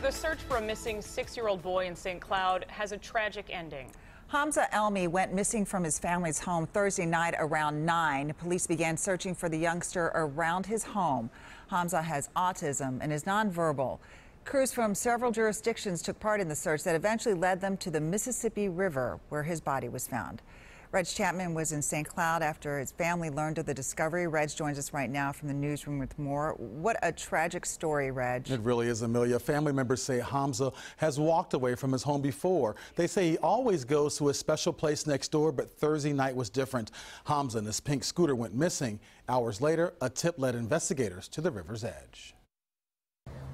The search for a missing six-year-old boy in St. Cloud has a tragic ending. Hamza Elmi went missing from his family's home Thursday night around 9. Police began searching for the youngster around his home. Hamza has autism and is nonverbal. Crews from several jurisdictions took part in the search that eventually led them to the Mississippi River, where his body was found. Reg Chapman was in St. Cloud after his family learned of the discovery. Reg joins us right now from the newsroom with more. What a tragic story, Reg. It really is, Amelia. Family members say Hamza has walked away from his home before. They say he always goes to a special place next door, but Thursday night was different. Hamza and his pink scooter went missing. Hours later, a tip led investigators to the river's edge.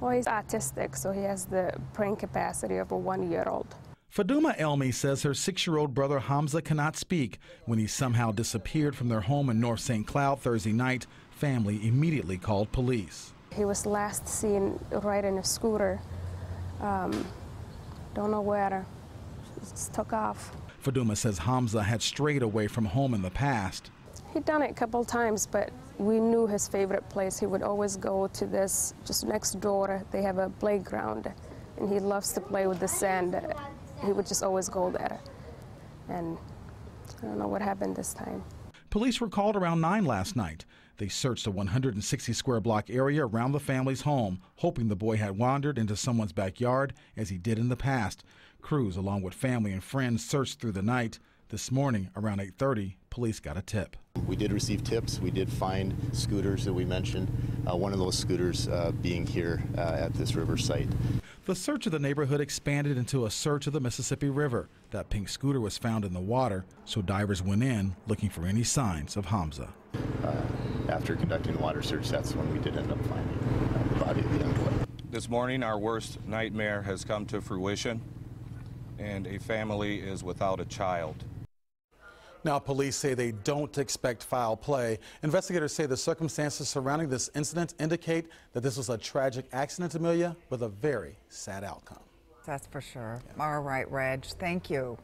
Well, he's autistic, so he has the brain capacity of a one-year-old. Faduma Elmi says her six-year-old brother Hamza cannot speak. When he somehow disappeared from their home in North St. Cloud Thursday night, family immediately called police. He was last seen riding a scooter. Um, don't know where. Just took off. Faduma says Hamza had strayed away from home in the past. He'd done it a couple times, but we knew his favorite place. He would always go to this just next door. They have a playground, and he loves to play with the sand he would just always go there. And I don't know what happened this time. Police were called around 9 last night. They searched a 160 square block area around the family's home, hoping the boy had wandered into someone's backyard as he did in the past. Crews, along with family and friends, searched through the night. This morning, around 8:30, police got a tip. We did receive tips. We did find scooters that we mentioned. Uh, one of those scooters uh, being here uh, at this river site. The search of the neighborhood expanded into a search of the Mississippi River. That pink scooter was found in the water, so divers went in looking for any signs of Hamza. Uh, after conducting a water search, that's when we did end up finding uh, the body of the young boy. This morning, our worst nightmare has come to fruition, and a family is without a child. Now, police say they don't expect foul play. Investigators say the circumstances surrounding this incident indicate that this was a tragic accident, Amelia, with a very sad outcome. That's for sure. Yeah. All right, Reg. Thank you.